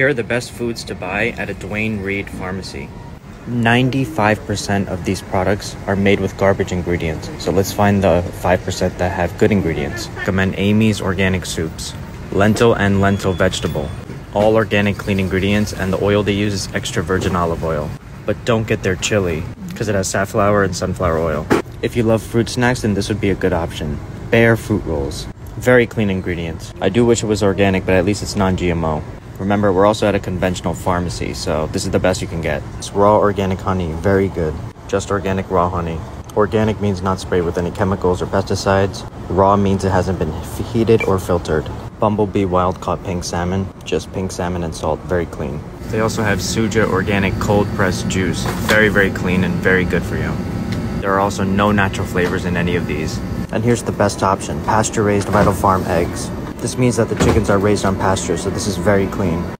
Here are the best foods to buy at a Duane Reade pharmacy. 95% of these products are made with garbage ingredients, so let's find the 5% that have good ingredients. Recommend Amy's Organic Soups. Lentil and lentil vegetable. All organic clean ingredients, and the oil they use is extra virgin olive oil. But don't get their chili, because it has safflower and sunflower oil. If you love fruit snacks, then this would be a good option. Bare fruit rolls. Very clean ingredients. I do wish it was organic, but at least it's non GMO. Remember, we're also at a conventional pharmacy, so this is the best you can get. It's raw organic honey, very good. Just organic raw honey. Organic means not sprayed with any chemicals or pesticides. Raw means it hasn't been heated or filtered. Bumblebee wild caught pink salmon, just pink salmon and salt, very clean. They also have Suja organic cold pressed juice, very, very clean and very good for you. There are also no natural flavors in any of these. And here's the best option pasture raised Vital Farm eggs. This means that the chickens are raised on pasture, so this is very clean.